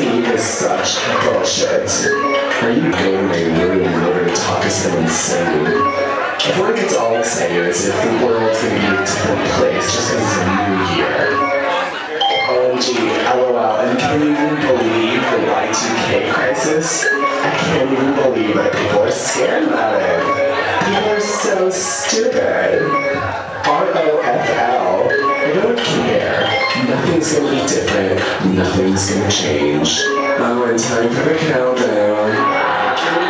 Eve is such bullshit. Are you order to talk to someone insane? I feel like it's all as if the world's gonna be a different place just because it's a new year. OMG, LOL, and can you even believe the Y2K crisis? I can't even believe that people are scared about it. People are so stupid. Nothing's gonna change. Oh, and time for the countdown.